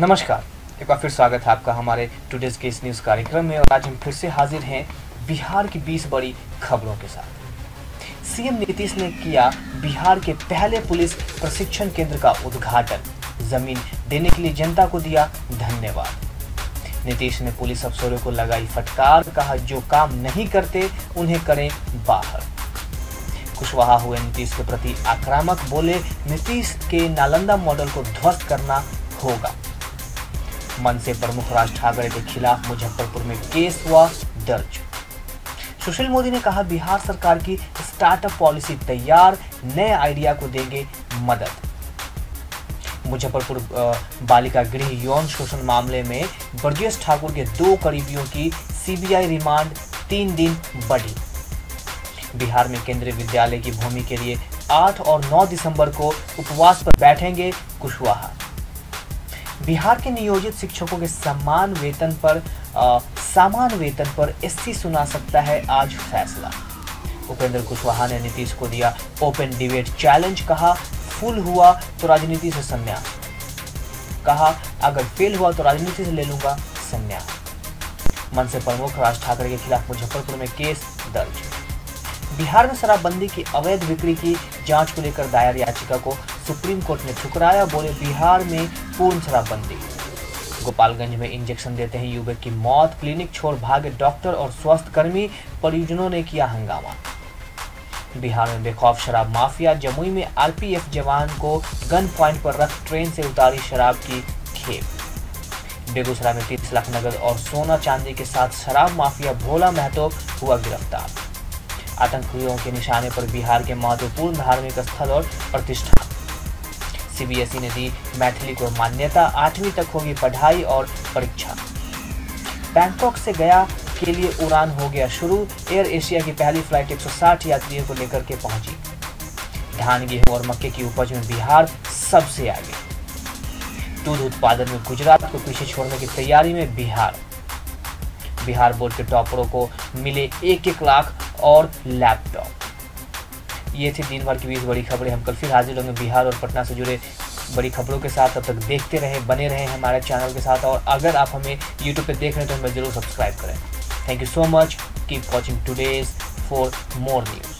नमस्कार। एक बार फिर स्वागत है आपका हमारे टुडेज के इस न्यूज़ कार्यक्रम में और आज हम फिर से हाजिर हैं बिहार की 20 बड़ी खबरों के साथ। सीएम नीतीश ने किया बिहार के पहले पुलिस प्रशिक्षण केंद्र का उद्घाटन। ज़मीन देने के लिए जनता को दिया धन्यवाद। नीतीश ने पुलिस अफसरों को लगाई फटकार, कहा जो काम नहीं करते, उन्हें करें बाहर। कुशवाहा हुए, नीतीश के प्रति आक्रामक बोले, नीतीश के नालंदा मॉडल को ध्वस्त करना होगा। मन से प्रमुख राज ठाकरे के खिलाफ मुजफ्फरपुर में केस हुआ दर्ज। सुशील मोदी ने कहा, बिहार सरकार की स्टार्टअप पॉलिसी तैयार, नए आइडिया को देंगे मदद। मुजफ्फरपुर बालिका गृह यौन शोषण मामले में ब्रजेश ठाकुर के दो करीबियों की सीबीआई रिमांड तीन दिन बढ़ी। बिहार में केंद्रीय विद्यालय की भूमि के लिए 8 और 9 दिसंबर को उपवास पर बैठेंगे कुशवाहा। बिहार के नियोजित शिक्षकों के समान वेतन पर आ, समान वेतन पर एससी सुना सकता है आज फैसला। उपेंद्र कुशवाहा ने नीतीश को दिया ओपन डिबेट चैलेंज कहा फुल हुआ तो राजनीति से संन्यास। कहा अगर फेल हुआ तो राजनीति से ले लूँगा संन्यास। मन से प्रमुख राज ठाकरे के खिलाफ मुजफ्फरपुर में केस दर्ज। बिहार में शराबबंदी की अवैध बिक्री की जाँच को लेकर दायर याचिका को सुप्रीम कोर्ट ने ठुकराया, बोले बिहार में पूर्ण शराबबंदी। गोपालगंज में इंजेक्शन देते हैं युवक की मौत, क्लिनिक छोड़ भागे डॉक्टर और स्वास्थ्य कर्मी परिजनों ने किया हंगामा। बिहार में बेखौफ शराब माफिया, जमुई में आरपीएफ जवान को गन पॉइंट पर रख ट्रेन से उतारी शराब की खेप। बेगूसराय में तीस लाख नगद और सोना चांदी के साथ शराब माफिया भोला महतो हुआ गिरफ़्तार। आतंकियों के निशाने पर बिहार के महत्वपूर्ण धार्मिक स्थल और प्रतिष्ठान। सीबीएसई ने दी मैथिली को मान्यता। आठवीं तक होगी पढ़ाई और परीक्षा। बैंकॉक से गया के लिए उड़ान हो गया शुरू। एयर एशिया की पहली फ़्लाइट 160 यात्रियों को लेकर के पहुँची। धान गेहूँ और मक्के की उपज में बिहार सबसे आगे। दूध उत्पादन में गुजरात को पीछे छोड़ने की तैयारी में बिहार। बिहार बोर्ड के टॉपरों को मिले एक एक लाख और लैपटॉप। ये थी दिन भर की बीस बड़ी खबरें। हम कल फिर हाजिर होंगे बिहार और पटना से जुड़े बड़ी खबरों के साथ। अब तक देखते रहें, बने रहें हमारे चैनल के साथ। और अगर आप हमें यूट्यूब पर देख रहे हैं तो हमें ज़रूर सब्सक्राइब करें। Thank you so much keep watching today's for more news